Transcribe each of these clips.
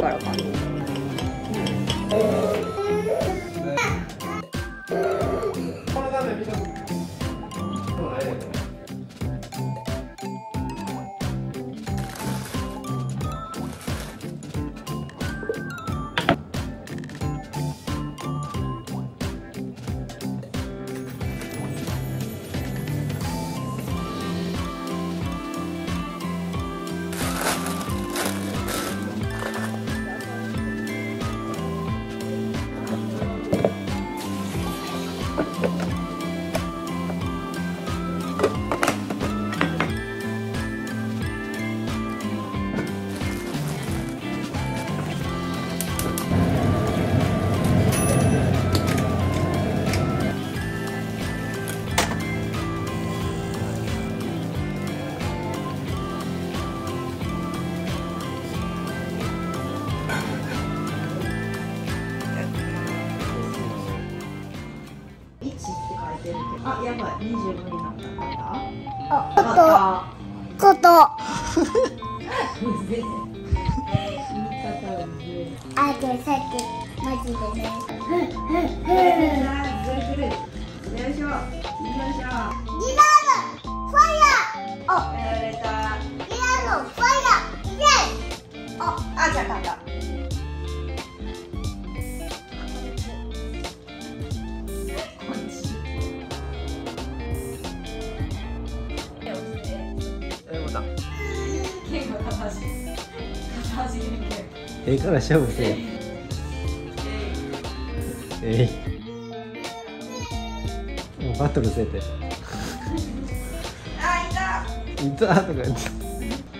と冷ええから勝負せえ。えいもうバトルせえて。あいいたとか言って。た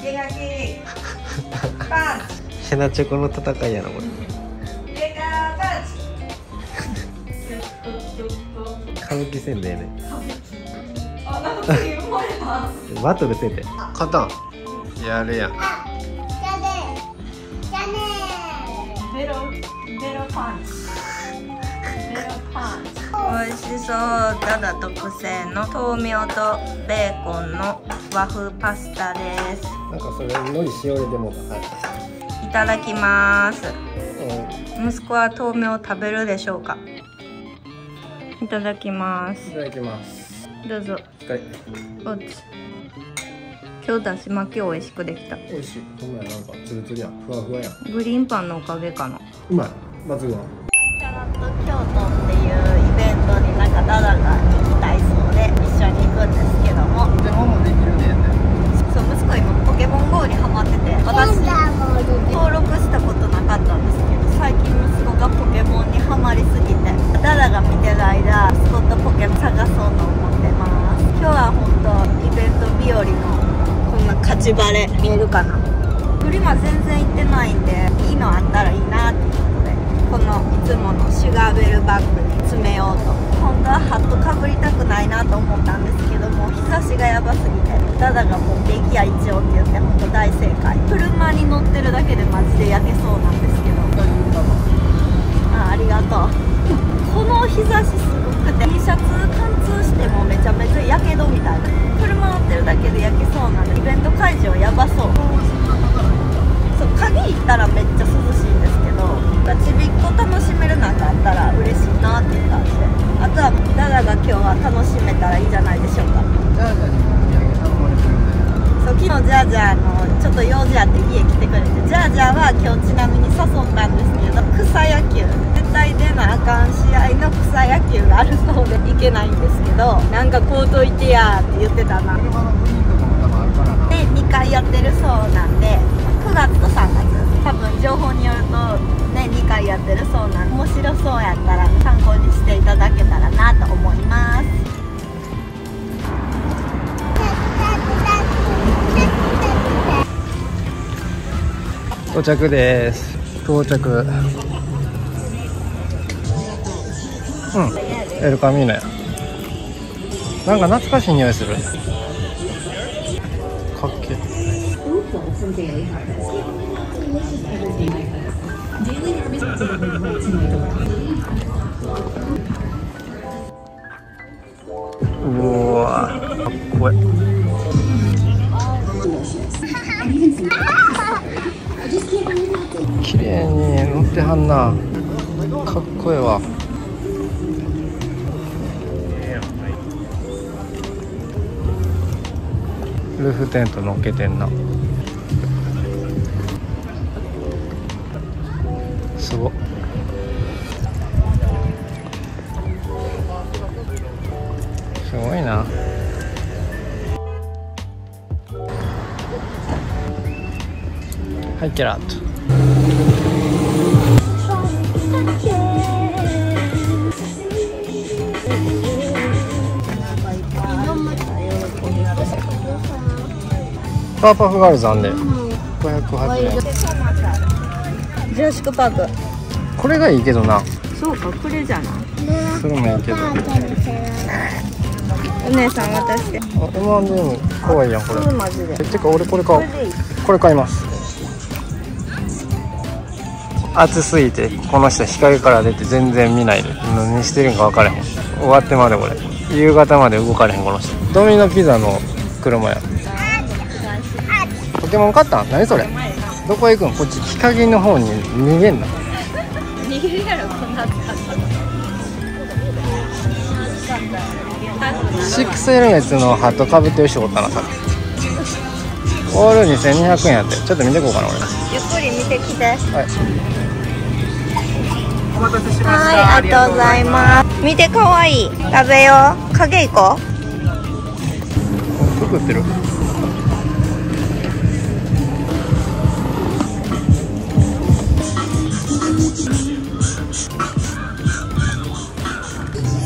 手がけパンチ。ヘナチョコの戦いやなこれ。手がパンチ。歌舞伎せんでええね。あなんか次生まれたバトルせえて。勝たん。やるやんね。ベロベロパンチベロパンチ美味しそう。ダダ特製の豆苗とベーコンの和風パスタです。なんかそれのり塩ででもはい。ただきます。うん息子は豆苗を食べるでしょうか？いただきます。いただきます。どうぞ。お疲れおつ今日だし巻き美味しくできた。美味しい。ほんまやなんかツルツルやん。ふわふわやん。グリーンパンのおかげかな。うまい。抜群やばすぎてダダがもう激や一応って言って本当大正解。車に乗ってるだけでマジで焼けそうなんですけど。あありがとう。この日差しすごくて T シャツ貫通してもめちゃめちゃやけどみたいな。車乗ってるだけで焼けそうなんでイベント会場やばそう。そう鍵行ったらめっちゃ涼しいんですけどちびっこ楽しめるなんかあったら嬉しいなっていう感じであとはダダが今日は楽しめたらいいじゃないでしょうか。にも土産頼まれてるんでそう昨日ジャージャーのちょっと用事あって家来てくれてジャージャーは今日ちなみに誘ったんですけど草野球絶対出なあかん試合の草野球があるそうで行けないんですけどなんかこうといてやって言ってたな。車のとかも多分あるからなで2回やってるそうなんで9月と3月多分情報によるとね2回やってるそうなんで面白そうやったら参考にしていただけたらなと思います。到着です。到着。うん。エルカミーノや。なんか懐かしい匂いする。かっけうわかっこいい麗に乗ってはんな。かっこええわ。ルーフテント乗っけてんな。はいキャラットパーパフガールズあんで508円。ジュラシックパーク。これがいいけどな。そうかこれじゃな。いそれもいいけどお姉さん渡してあ M&M かわいいやんこれてか俺これ買おうこれ買います暑すぎてこの人日陰から出て全然見ないで何してるんか分からへん。終わってまでこれ。夕方まで動かれへんこの人。ドミノピザの車や。ポケモン買ったん？何それ？どこへ行くん？こっち日陰の方に逃げんな逃げるやろこんな暑かったの。シックスエルメスのハットかぶってる人おったなさ。っきオール2200円やって。ちょっと見てこうかな俺。ゆっくり見てきて。はい。お待たせしはいありがとうございます。見てかわい。い食べよう。影行こ服売ってる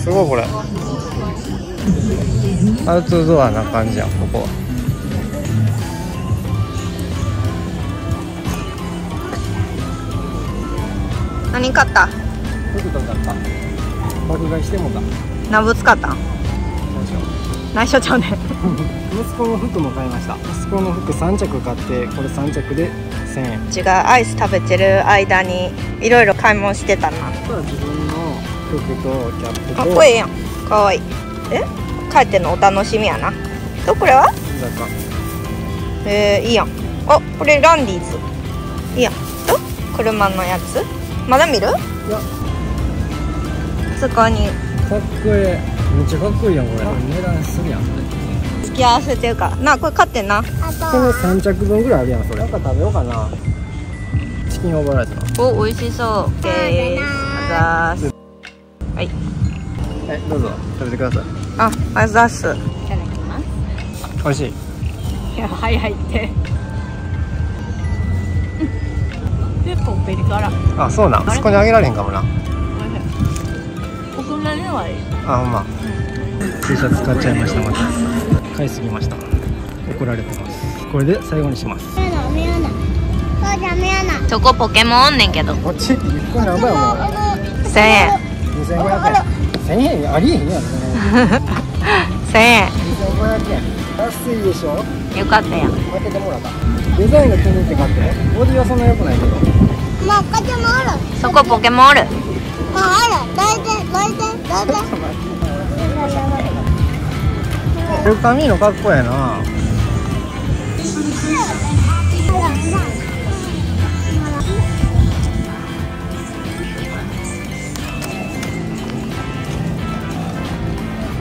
すごいこれ。アウトドアな感じやんここは。う何買った？服とかった。爆買いしてもだ何ぶつ買ったん？内緒。ちゃうね。息子の服も買いました。息子の服3着買ってこれ3着で1000円。うちがアイス食べてる間にいろいろ買い物してたな。自分の服とキャップと。かっこいいやん。かわいい。え？帰ってのお楽しみやな。とこれはなんかえー、いいやん。あこれランディーズ。いいやん。と車のやつ。まだ見る？いやそこに。かっこええめっちゃかっこいいやんこれ。値段するやん。付き合わせてるか。らなこれ買ってんな。この3着分ぐらいあるやんそれ。なんか食べようかな。チキンオーバーライスなお美味しそう。でーすあざーすはい。はい。どうぞ。食べてください。ああざーす。いただきます。美味しい。いや早いって。結構ペリ辛。あそうなん。そこにあげられへんかもなお好みはいい？あほんま T シャツ買っちゃいましたまた。買いすぎました。怒られてます。これで最後にします。見えない見えないそうじゃ見えないそこポケモンおんねんけど。こっちこれ何倍やもん。1000円。2500円1000円ありえへんやん。1000円2500円。安いでしょ？よかったやん。負けてもらったデザインが気に入って買ってボディはそんな良くないけど。そこポケモンおるもうあるどいてどいてどいて。ルカミーノかっこええな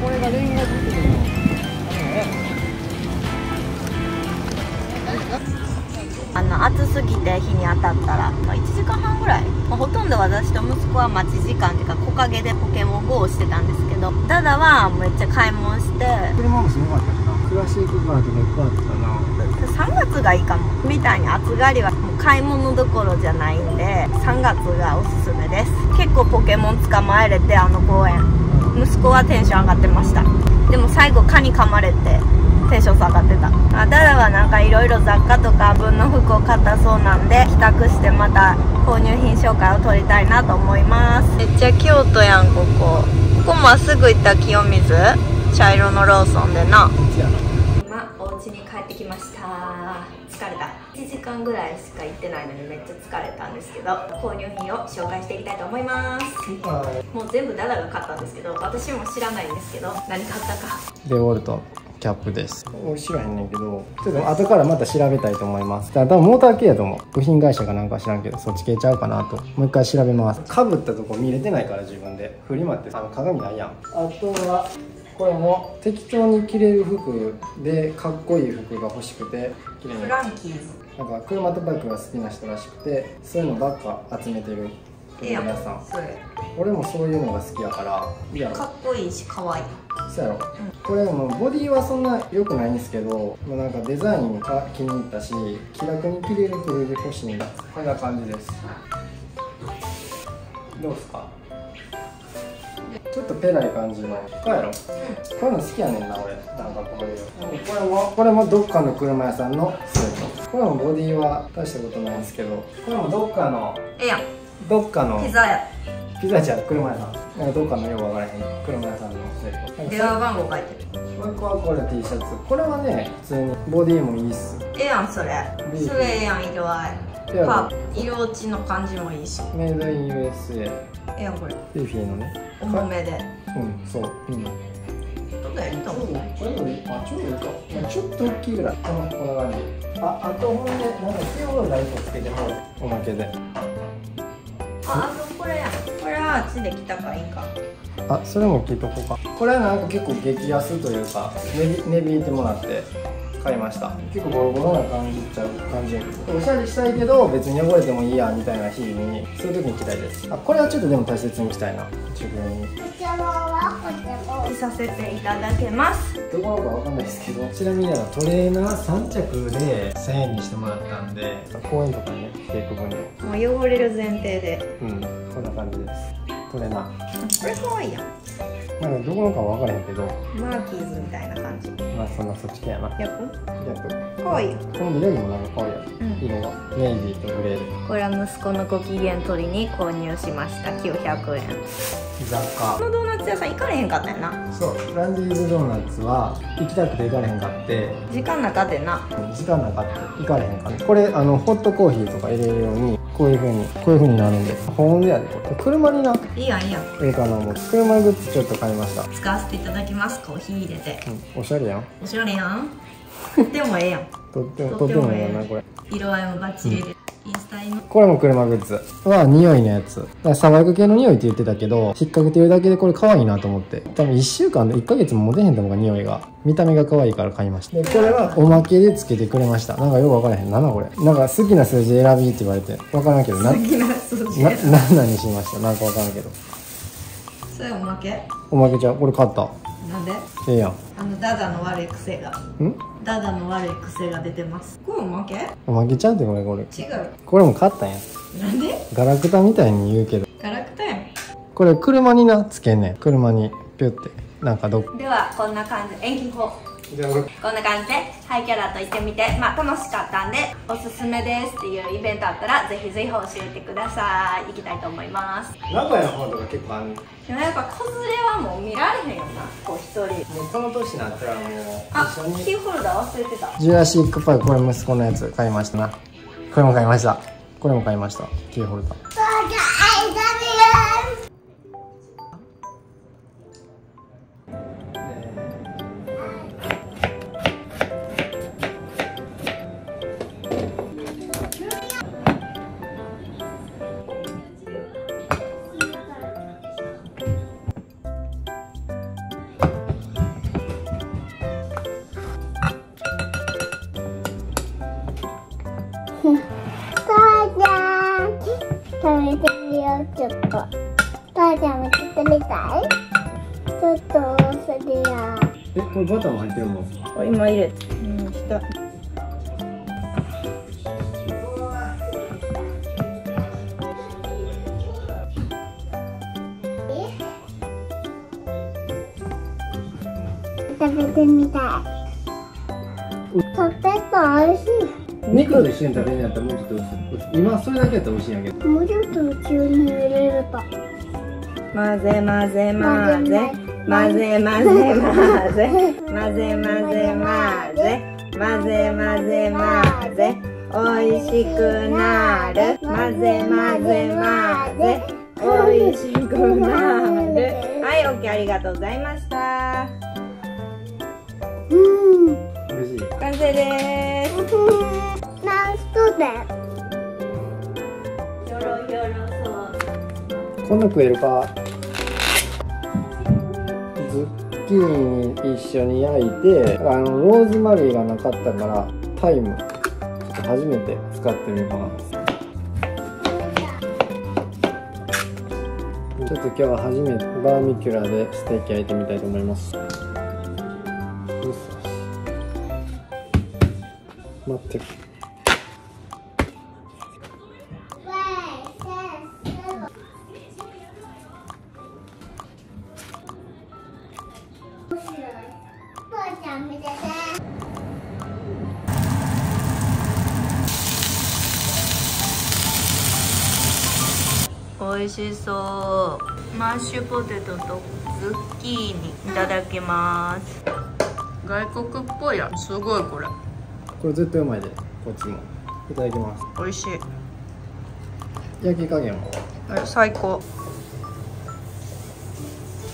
これがレンボーブルーのあの暑すぎて日に当たったら、まあ、1時間半ぐらい、まあ、ほとんど私と息子は待ち時間っていうか木陰でポケモン GO をしてたんですけどダダはめっちゃ買い物して車もすごかったしな。クラシックカーとかいっぱいあったな。3月がいいかもみたいに暑がりはもう買い物どころじゃないんで3月がおすすめです。結構ポケモン捕まえれてあの公園。息子はテンション上がってました。でも最後蚊に噛まれてテンション下がってた。あダダはなんかいろいろ雑貨とか分の服を買ったそうなんで帰宅してまた購入品紹介を撮りたいなと思います。めっちゃ京都やんここ。ここまっすぐ行った清水？茶色のローソンでな。今お家に帰ってきました。疲れた。1時間ぐらいしか行ってないのにめっちゃ疲れたんですけど購入品を紹介していきたいと思います。もう全部ダダが買ったんですけど私も知らないんですけど何買ったか。デウォルトキャップです。俺知らへんねんけどちょっと後からまた調べたいと思います。だから多分モーター系やと思う部品会社かなんかは知らんけどそっち系ちゃうかなと。もう一回調べます。かぶったとこ見れてないから自分で。フリマってあの鏡ないやん。あとはこれも適当に着れる服でかっこいい服が欲しくて着れないフランキーズ。なんか車とバイクが好きな人らしくてそういうのばっか集めてるええやん。皆さん。それ俺もそういうのが好きやからかっこいいし可愛い。そうやろ、これもボディはそんな良くないんですけどもうなんかデザインが気に入ったし気楽に着れるフルで欲しいこんな感じです。どうですか？ちょっとペラい感じのこうやろ、こういうの好きやねんな俺。なんかこういう。これもこれもどっかの車屋さんのスこれもボディは大したことないんですけどこれもどっかのええやんどっかのピザや。ピザじゃ車屋さん。なんかどっかのよくわからへん。車屋さんの電話番号書いてる。もう一個はこれ T シャツ。これはね普通にボディもいいっす。ええやんそれ。それええやん色合い。パ色落ちの感じもいいし。メイドイン USA ええやんこれ。フィーフィーのね。重めで。うんそううん。これよりあちょうどいいか。まあちょっと大きいぐらい。このこんな感じ。ああとほんでなんかキーホルダー1個つけてもおまけでああとこれや。これはあっちで着たかいいか。あそれも聞いとこうか。これはなんか結構激安というか値引値引いてもらって。買いました。結構ボロボロな感じちゃう感じおしゃれしたいけど別に汚れてもいいやみたいな日にそういう時に着たいです。あこれはちょっとでも大切に着たいな。自分に。こちらはこちらさせていただけます。どころかわかんないですけどちなみにトレーナー3着で1000円にしてもらったんで公園とかにね着ていく分に。はもう汚れる前提で。うんこんな感じですトレーナーこれ可愛いやん。なんかどこのかは分からへんけど。マーキーズみたいな感じ。まあそんなそっち系やな。やっ逆。可愛い。よこの緑もなんか可愛いやろ、うん。色がネイビーとグレーで。これは息子のご機嫌取りに購入しました。900円。雑貨。このドーナツ屋さん行かれへんかったよな。そう。ランディーズドーナツは行きたくて行かれへんかって。時間なかってんな。時間なかって行かれへんかってこれあのホットコーヒーとか入れるようにこういう風にこういう風になるんで。保温でやで。これ車にないいやんいいや。んええかなもう車グッズちょっと買いました。使わせていただきます。コーヒー入れて。うん。おしゃれやん。おしゃれやん。でもええやん。とってもととっててもええなこれ。色合いもバッチリで、インスタにこれも車グッズ。は匂いのやつ爽やか系の匂いって言ってたけど引っ掛けてるだけでこれ可愛いなと思って。多分1週間で1ヶ月も持てへんと思うが匂いが。見た目が可愛いから買いました。でこれはおまけでつけてくれました。なんかよく分からへん。なんだこれ。なんか好きな数字選びって言われて。分からんけどな好きな数字。な何々にしました。なんか分からんけど。それおまけ？おまけちゃう。これ買ったなんで？ええやん。あのダダの悪い癖が。ん？ダダの悪い癖が出てます。これおまけ？違おまけちゃうってこれこれ。う。これも買ったんや。なんで？ガラクタみたいに言うけど。ガラクタやん。これ車になつけんねん。車にピュって。なんかどっではこんな感じ。遠近法じゃこんな感じでハイキャラと行ってみて。まあ楽しかったんでおすすめですっていうイベントあったらぜひぜひ教えてください。行きたいと思います。名古屋の方とか結構あんねんでもやっぱ子連れはもう見られへんよなこう一人。もうこの年になったらもうあ一緒に。キーホルダー忘れてたジュラシック・パークこれ息子のやつ買いましたな。これも買いました。これも買いました。キーホルダーえこれバターも入ってるもん今入れうんした。食べてみたい。とっても美味し肉と一緒に食べるんやったらもうちょっと今それだけやったら美味しいんやけど。いもうちょっと宇宙に入れると。混ぜ。混ぜ混ぜ混ぜ混ぜ混ぜ混ぜ混ぜ混ぜ混ぜ混ぜ混ぜ美味しくなる混ぜ混ぜ混ぜ美味しくなるはい OK ありがとうございましたうん完成です何スでよろよろそうこんな食えるかズッキーニ一緒に焼いてあのローズマリーがなかったからタイムちょっと初めて使ってみようかなちょっと今日は初めてバーミキュラでステーキ焼いてみたいと思います。よし。待って。美味しそう。マッシュポテトとズッキーニいただきます。外国っぽいやすごいこれ。これ絶対うまいで。こっちも。いただきます。美味しい。焼き加減は？あ最高。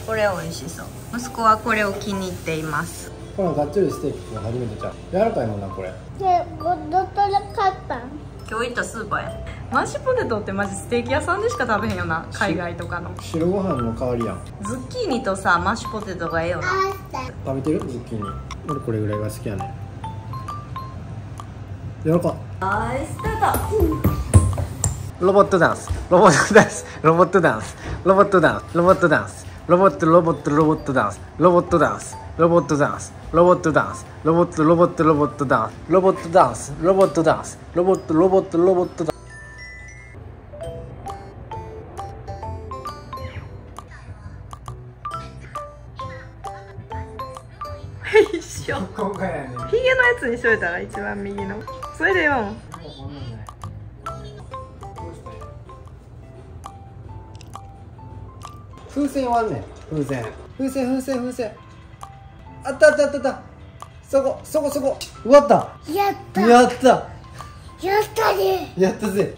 これ美味しそう。息子はこれを気に入っています。このがっつりステーキが初めてじゃん柔らかいもんなこれ。でどどとで買ったん？今日行ったスーパーや。マッシュポテトってマジステーキ屋さんでしか食べへんよな海外とかの。白ご飯の代わりやん。ズッキーニとさマッシュポテトがええよな。食べてるズッキーニ俺これぐらいが好きやね柔らかはいスタートロボットダンスロボットダンスロボットダンスロボットダンスロボットダンスロボットロボットロボットダンスロボットダンスロボットダンス。ロボットダンス。ロボットロボットロボットダンス。ロボットダンス。ロボットダンス。ロボットロボットロボットダンス。一緒。今回やねヒゲのやつにしといたら一番右の。それでよ風船はね風船。風船風船風船あったあったあったそこそこそこ。終わった。やった。やった。やったね。やったぜ